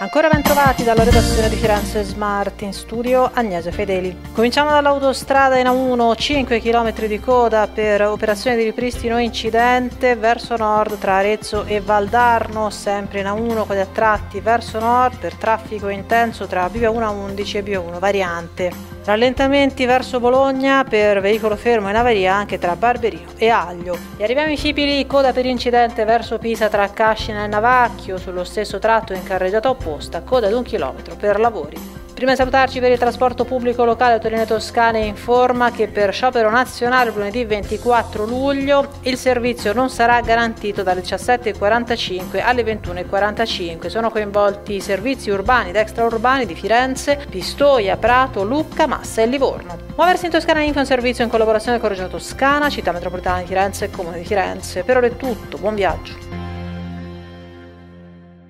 Ancora ben trovati dalla redazione di Firenze Smart in studio Agnese Fedeli. Cominciamo dall'autostrada in A1, 5 km di coda per operazione di ripristino incidente verso nord tra Arezzo e Valdarno, sempre in A1 con gli attratti verso nord per traffico intenso tra BV111 e BV1 variante. Rallentamenti verso Bologna per veicolo fermo in avaria anche tra Barberino e Aglio. E arriviamo in Cipili, coda per incidente verso Pisa tra Cascina e Navacchio, sullo stesso tratto in carreggiata opposta, coda di un chilometro per lavori. Prima di salutarci per il trasporto pubblico locale, Torino Toscana informa che per sciopero nazionale lunedì 24 luglio il servizio non sarà garantito dalle 17.45 alle 21.45. Sono coinvolti i servizi urbani ed extraurbani di Firenze, Pistoia, Prato, Lucca, Massa e Livorno. Muoversi in Toscana Info è un servizio in collaborazione con Regione Toscana, Città Metropolitana di Firenze e Comune di Firenze. Per ora è tutto, buon viaggio.